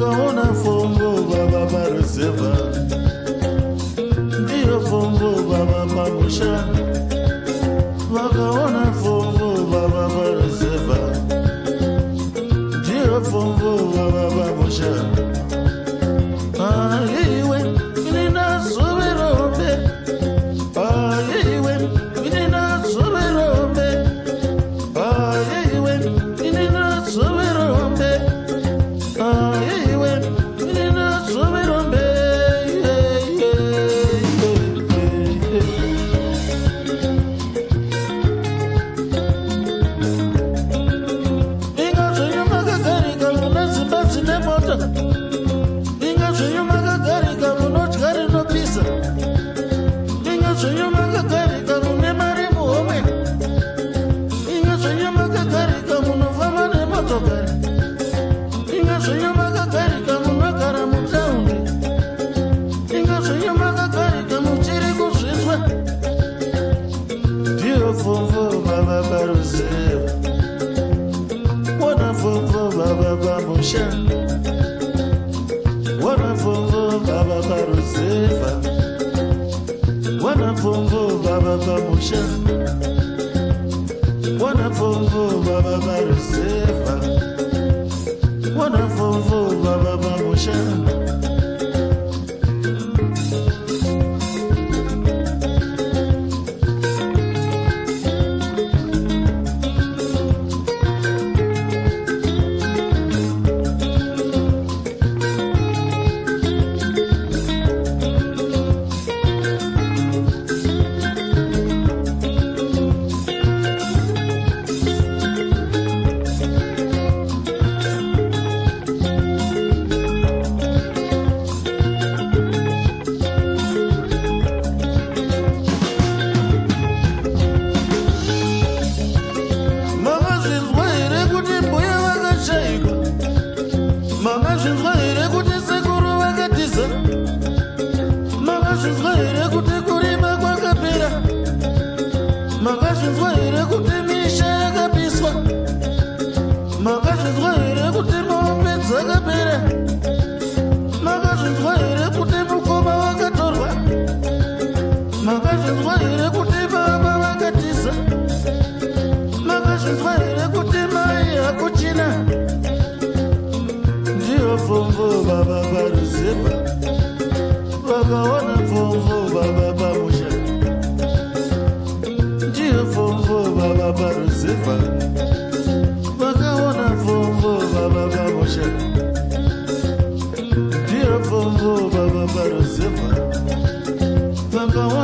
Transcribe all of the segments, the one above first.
wakaona fongo baba maruseva ndiyo fongo baba mamusha wakaona fongo baba maruseva ndiyo fongo baba mamusha ah, yeah. baba moshe wana mfungo baba karusefa wana mfungo baba kamusha wana mfungo baba karusefa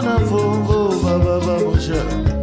na bongo baba bamoja